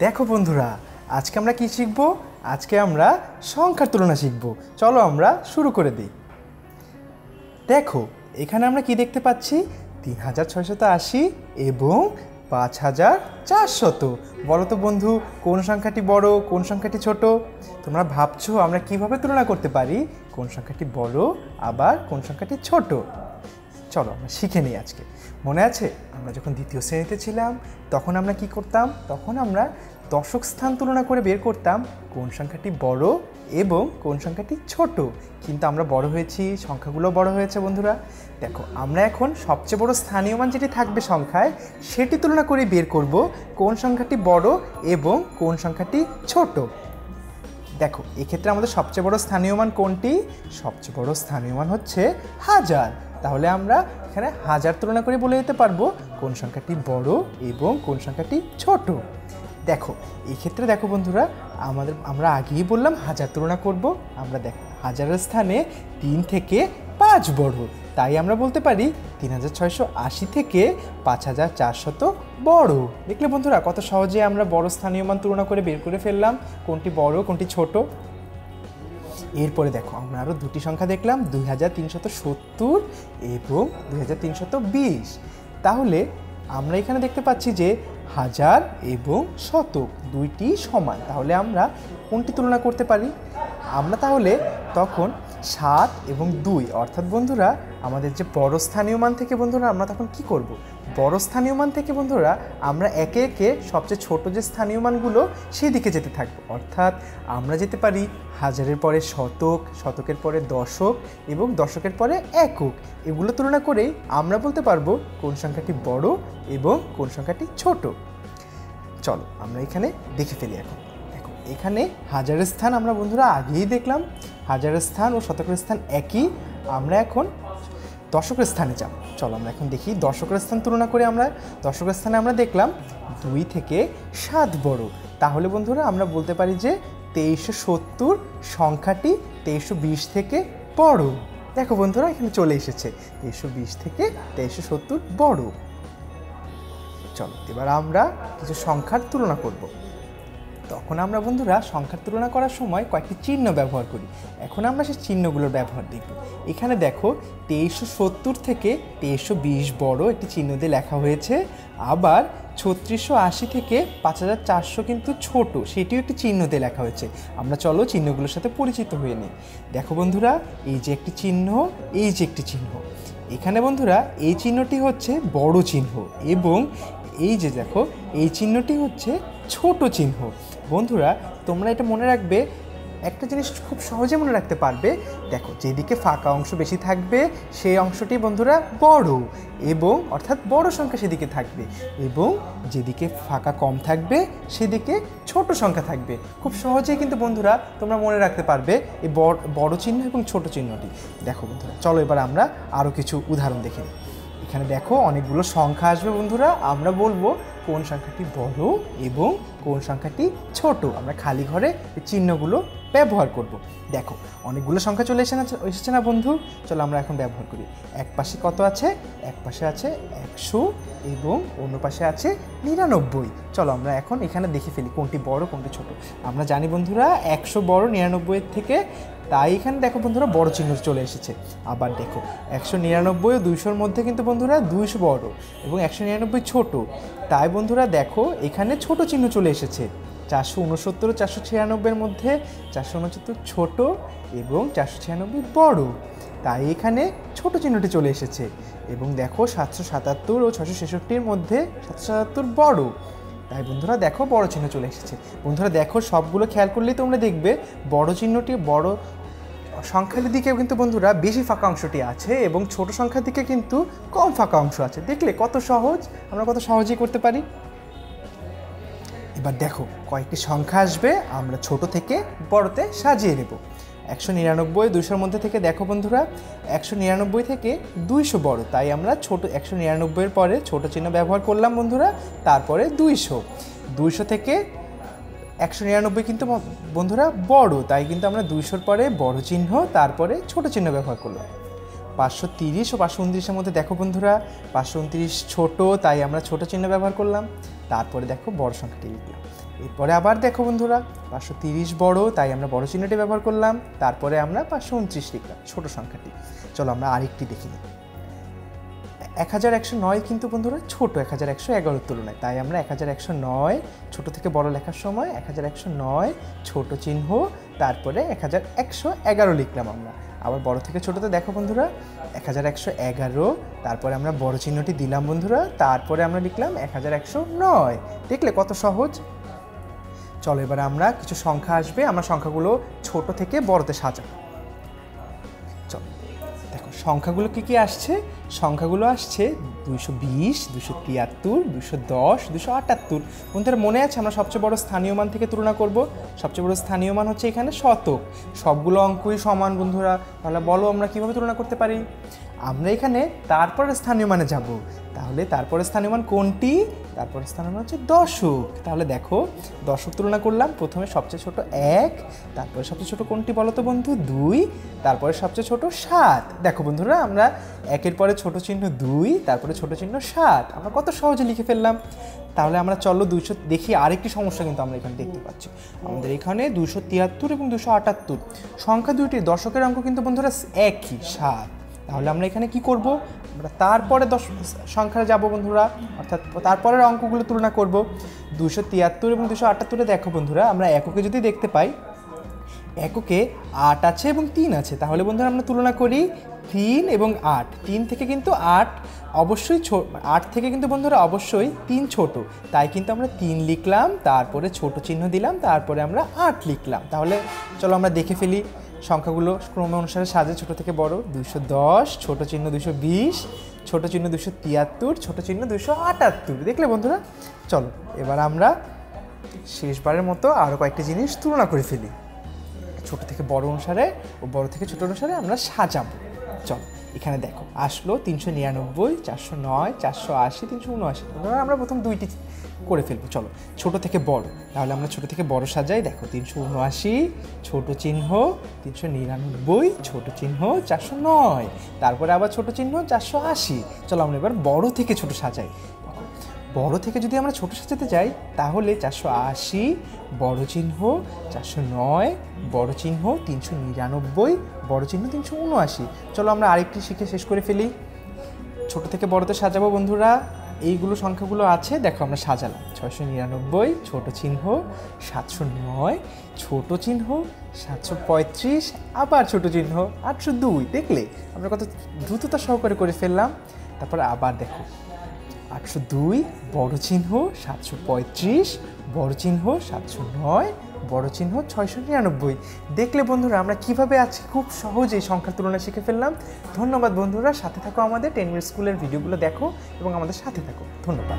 দেখো বন্ধুরা, আজকে আমরা কি শিখব? আজকে আমরা সংখ্যার তুলনা শিখব। চলো আমরা শুরু করে দিই। দেখো, এখানে আমরা কি দেখতে পাচ্ছি? তিন হাজার ছয়শত আশি এবং পাঁচ হাজার চারশত। বলো তো বন্ধু, কোন সংখ্যাটি বড়, কোন সংখ্যাটি ছোট? তোমরা ভাবছ আমরা কীভাবে তুলনা করতে পারি? কোন সংখ্যাটি বড়, আবার কোন সংখ্যাটি ছোট? চলো আমরা শিখে নিই আজকে। মনে আছে? আমরা যখন দ্বিতীয় শ্রেণীতে ছিলাম, তখন আমরা কি করতাম? তখন আমরা দশক স্থান তুলনা করে বের করতাম কোন সংখ্যাটি বড় এবং কোন সংখ্যাটি ছোট। কিন্তু আমরা বড় হয়েছি, সংখ্যাগুলো বড় হয়েছে বন্ধুরা। দেখো, আমরা এখন সবচেয়ে বড় স্থানীয় মান যেটি থাকবে সংখ্যায়, সেটি তুলনা করে বের করব কোন সংখ্যাটি বড় এবং কোন সংখ্যাটি ছোট। দেখো, এক্ষেত্রে আমাদের সবচেয়ে বড় স্থানীয় মান কোনটি? সবচেয়ে বড় স্থানীয় মান হচ্ছে হাজার। তাহলে আমরা এখানে হাজার তুলনা করে বলে দিতে পারব কোন সংখ্যাটি বড় এবং কোন সংখ্যাটি ছোট। দেখো, এই ক্ষেত্রে দেখো বন্ধুরা, আমাদের, আমরা আগেই বললাম হাজার তুলনা করব। আমরা দেখো, হাজারের স্থানে তিন থেকে পাঁচ বড়। তাই আমরা বলতে পারি তিন হাজার ছয়শো আশি থেকে পাঁচ হাজার চারশত বড়। দেখলে বন্ধুরা, কত সহজে আমরা বড় স্থানীয় মান তুলনা করে বের করে ফেললাম। কোনটি বড়, কোনটি ছোট। এরপরে দেখো, আমরা আরও দুটি সংখ্যা দেখলাম, দুই হাজার তিনশত সত্তর এবং দুই হাজার তিনশত বিশ। তাহলে আমরা এখানে দেখতে পাচ্ছি যে হাজার এবং শতক দুইটি সমান। তাহলে আমরা কোনটি তুলনা করতে পারি? আমরা তাহলে তখন সাত এবং দুই, অর্থাৎ বন্ধুরা, আমাদের যে বড় স্থানীয় মান থেকে বন্ধুরা, আমরা তখন কি করব। বড় স্থানীয় মান থেকে বন্ধুরা, আমরা একে একে সবচেয়ে ছোট যে স্থানীয় মানগুলো সেই দিকে যেতে থাকব। অর্থাৎ আমরা যেতে পারি হাজারের পরে শতক, শতকের পরে দশক এবং দশকের পরে একক। এগুলো তুলনা করেই আমরা বলতে পারব কোন সংখ্যাটি বড় এবং কোন সংখ্যাটি ছোট। চলো, আমরা এখানে দেখে ফেলি এখন। দেখো, এখানে হাজারের স্থান আমরা বন্ধুরা আগেই দেখলাম। হাজারের স্থান ও শতকের স্থান একই। আমরা এখন দশকের স্থানে যাব। চলো আমরা এখন দেখি দর্শকের স্থান তুলনা করে আমরা, দর্শকের স্থানে আমরা দেখলাম দুই থেকে সাত বড়। তাহলে বন্ধুরা আমরা বলতে পারি যে তেইশশো সত্তর সংখ্যাটি তেইশশো বিশ থেকে বড়। দেখো বন্ধুরা এখানে চলে এসেছে, তেইশশো বিশ থেকে তেইশশো সত্তর বড়। চলো এবার আমরা কিছু সংখ্যার তুলনা করব। তখন আমরা বন্ধুরা সংখ্যার তুলনা করার সময় কয়েকটি চিহ্ন ব্যবহার করি। এখন আমরা সেই চিহ্নগুলোর ব্যবহার দেখব এখানে দেখো, তেইশশো সত্তর থেকে তেইশশো বিশ বড় একটি চিহ্ন দিয়ে লেখা হয়েছে। আবার ছত্রিশশো আশি থেকে পাঁচ হাজার চারশো কিন্তু ছোট, সেটিও একটি চিহ্ন দিয়ে লেখা হয়েছে। আমরা চলো চিহ্নগুলোর সাথে পরিচিত হয়ে নিই। দেখো বন্ধুরা, এই যে একটি চিহ্ন, এই যে একটি চিহ্ন। এখানে বন্ধুরা, এই চিহ্নটি হচ্ছে বড় চিহ্ন এবং এই যে দেখো, এই চিহ্নটি হচ্ছে ছোট চিহ্ন। বন্ধুরা, তোমরা এটা মনে রাখবে, একটা জিনিস খুব সহজে মনে রাখতে পারবে। দেখো, যেদিকে ফাঁকা অংশ বেশি থাকবে, সেই অংশটি বন্ধুরা বড় এবং অর্থাৎ বড় সংখ্যা সেদিকে থাকবে এবং যেদিকে ফাঁকা কম থাকবে, সেদিকে ছোট সংখ্যা থাকবে। খুব সহজেই কিন্তু বন্ধুরা তোমরা মনে রাখতে পারবে এই বড় চিহ্ন এবং ছোট চিহ্নটি। দেখো বন্ধুরা, চলো এবার আমরা আরও কিছু উদাহরণ দেখে নিই। এখানে দেখো অনেকগুলো সংখ্যা আসবে বন্ধুরা। আমরা বলব কোন সংখ্যাটি বড় এবং কোন সংখ্যাটি ছোট। আমরা খালি ঘরে চিহ্নগুলো ব্যবহার করব। দেখো, অনেকগুলো সংখ্যা চলে এসে না, এসেছে না বন্ধু? চলো আমরা এখন ব্যবহার করি। এক পাশে কত আছে? এক পাশে আছে একশো এবং অন্য পাশে আছে নিরানব্বই। চলো আমরা এখন এখানে দেখে ফেলি কোনটি বড়, কোনটি ছোট। আমরা জানি বন্ধুরা, একশো বড় নিরানব্বইয়ের থেকে তাই এখানে দেখো বন্ধুরা বড় চিহ্ন চলে এসেছে। আবার দেখো, একশো নিরানব্বই ও দুইশোর মধ্যে কিন্তু বন্ধুরা দুইশো বড় এবং একশো নিরানব্বই ছোটো। তাই বন্ধুরা দেখো, এখানে ছোট চিহ্ন চলে এসেছে। চারশো উনসত্তর চারশো ছিয়ানব্বইয়ের মধ্যে চারশো উনসত্তর ছোট এবং চারশো ছিয়ানব্বই বড়। তাই এখানে ছোট চিহ্নটি চলে এসেছে এবং দেখো, সাতশো সাতাত্তর ও ছশো ছেষট্টির মধ্যে সাতশো সাতাত্তর বড়। তাই বন্ধুরা দেখো, বড় চিহ্ন চলে এসেছে। বন্ধুরা দেখো, সবগুলো খেয়াল করলেই তোমরা দেখবে, বড় চিহ্নটি বড় সংখ্যার দিকে কিন্তু বন্ধুরা বেশি ফাঁকা অংশটি আছে এবং ছোট সংখ্যার দিকে কিন্তু কম ফাঁকা অংশ আছে। দেখলে কত সহজ, আমরা কত সহজেই করতে পারি? এবার দেখো, কয়েকটি সংখ্যা আসবে, আমরা ছোট থেকে বড়তে সাজিয়ে নেব। একশো নিরানব্বই দুইশোর মধ্যে থেকে দেখো বন্ধুরা, একশো নিরানব্বই থেকে দুইশো বড়, তাই আমরা ছোট, একশো নিরানব্বইয়ের পরে ছোট চিহ্ন ব্যবহার করলাম বন্ধুরা, তারপরে দুইশো। দুইশো থেকে একশো নিরানব্বই কিন্তু বন্ধুরা বড়, তাই কিন্তু আমরা দুইশোর পরে বড় চিহ্ন, তারপরে ছোট চিহ্ন ব্যবহার করলাম। পাঁচশো তিরিশ ও পাঁচশো উনত্রিশের মধ্যে দেখো বন্ধুরা, পাঁচশো উনত্রিশ ছোটো, তাই আমরা ছোট চিহ্ন ব্যবহার করলাম, তারপরে দেখো বড় সংখ্যাটি লিখলাম। এরপরে আবার দেখো বন্ধুরা, পাঁচশো তিরিশ বড়, তাই আমরা বড় চিহ্নটি ব্যবহার করলাম, তারপরে আমরা পাঁচশো উনত্রিশ লিখলাম, ছোট সংখ্যাটি। চলো আমরা আরেকটি দেখি নিই। এক হাজার একশো নয় কিন্তু বন্ধুরা ছোটো এক হাজার একশো এগারোর তুলনায়। তাই আমরা এক হাজার একশো নয় ছোটো থেকে বড় লেখার সময় এক হাজার একশো নয় ছোটো চিহ্ন, তারপরে এক হাজার একশো এগারো লিখলাম আমরা। আবার বড় থেকে ছোটোতে দেখো বন্ধুরা এক হাজার একশো এগারো, তারপরে আমরা বড় চিহ্নটি দিলাম বন্ধুরা, তারপরে আমরা লিখলাম এক হাজার একশো নয়। দেখলে কত সহজ? চলো এবার আমরা কিছু সংখ্যা আসবে, আমরা সংখ্যাগুলো ছোট থেকে বড়তে সাজাবো। সংখ্যাগুলো কী কী আসছে? সংখ্যাগুলো আসছে দুইশো বিশ দুশো তিয়াত্তর দুশো দশ দুশো আটাত্তর। বন্ধুরা, মনে আছে আমরা সবচেয়ে বড় স্থানীয় মান থেকে তুলনা করব? সবচেয়ে বড় স্থানীয় মান হচ্ছে এখানে শতক। সবগুলো অঙ্কই সমান, বন্ধুরা। তাহলে বলো আমরা কীভাবে তুলনা করতে পারি? আমরা এখানে তারপরে স্থানীয় মানে যাব। তাহলে তারপরে স্থানীয় মান কোনটি? তারপরে স্থানীয় মান হচ্ছে দশক। তাহলে দেখো, দশক তুলনা করলাম, প্রথমে সবচেয়ে ছোট এক, তারপরে সবচেয়ে ছোট কোনটি বলো তো বন্ধু? দুই, তারপরে সবচেয়ে ছোট সাত। দেখো বন্ধুরা, আমরা একের পরে ছোট চিহ্ন দুই, তারপরে ছোট চিহ্ন সাত। আমরা কত সহজে লিখে ফেললাম? তাহলে আমরা চলো দুইশো, দেখি আরেকটি সমস্যা কিন্তু আমরা এখানে দেখতে পাচ্ছি। আমাদের এখানে দুশো তিয়াত্তর এবং দুশো আটাত্তর। সংখ্যা দুইটি দশকের অঙ্ক কিন্তু বন্ধুরা একই, সাত। তাহলে আমরা এখানে কি করব? আমরা তারপরে দশ সংখ্যা যাব বন্ধুরা। অর্থাৎ তারপরের অঙ্কগুলো তুলনা করব। দুশো তিয়াত্তর এবং দুশো আটাত্তরে দেখো বন্ধুরা, আমরা এককে যদি দেখতে পাই, এককে আট আছে এবং তিন আছে। তাহলে বন্ধুরা আমরা তুলনা করি তিন এবং আট। তিন থেকে কিন্তু আট অবশ্যই ছো আট থেকে কিন্তু বন্ধুরা অবশ্যই তিন ছোট। তাই কিন্তু আমরা তিন লিখলাম, তারপরে ছোট চিহ্ন দিলাম, তারপরে আমরা আট লিখলাম। তাহলে চলো আমরা দেখে ফেলি। সংখ্যাগুলো ক্রম অনুসারে সাজে ছোট থেকে বড় দুশো দশ, ছোট চিহ্ন দুশো বিশ, ছোট চিহ্ন দুশো তিয়াত্তর, ছোট চিহ্ন দুশো আটাত্তর। দেখলে বন্ধুরা? চলো, এবার আমরা শেষবারের মতো আরও কয়েকটি জিনিস তুলনা করে ফেলি। ছোট থেকে বড় অনুসারে ও বড় থেকে ছোট অনুসারে আমরা সাজাবো। চল, এখানে দেখো, আসলো তিনশো নিরানব্বই, চারশো নয়, চারশো আশি, তিনশো উনআশি। আমরা প্রথম দুইটি করে ফেলব। চলো, ছোট থেকে বড়। তাহলে আমরা ছোট থেকে বড় সাজাই। দেখো, তিনশো উনআশি, ছোট চিহ্ন, তিনশো নিরানব্বই, ছোট চিহ্ন, চারশো নয়। তারপরে আবার ছোট চিহ্ন, চারশো আশি। চলো, আমরা এবার বড় থেকে ছোট সাজাই। বড় থেকে যদি আমরা ছোট সাজাতে যাই, তাহলে চারশো আশি, বড় চিহ্ন, চারশো নয়, বড় চিহ্ন, তিনশো নিরানব্বই, বড় চিহ্ন, তিনশো উনআশি। চলো, আমরা আরেকটি শিখে শেষ করে ফেলি। ছোট থেকে বড়তে সাজাবো, বন্ধুরা। এইগুলো সংখ্যাগুলো আছে, দেখো আমরা সাজালাম। ছয়শো নিরানব্বই, ছোটো চিহ্ন, সাতশো নয়, ছোটো চিহ্ন, সাতশো পঁয়ত্রিশ, আবার ছোটো চিহ্ন, আটশো দুই। দেখলে আমরা কত দ্রুততা সহকারে করে ফেললাম। তারপর আবার দেখো, আটশো দুই, বড় চিহ্ন, সাতশো পঁয়ত্রিশ, বড় চিহ্ন, সাতশো নয় বড় চিহ্ন ছয়শো নিরানব্বই। দেখলে বন্ধুরা, আমরা কীভাবে আজকে খুব সহজেই সংখ্যার তুলনা শিখে ফেললাম। ধন্যবাদ বন্ধুরা, সাথে থাকো আমাদের টেন মিনিট স্কুলের ভিডিওগুলো দেখো এবং আমাদের সাথে থাকো। ধন্যবাদ।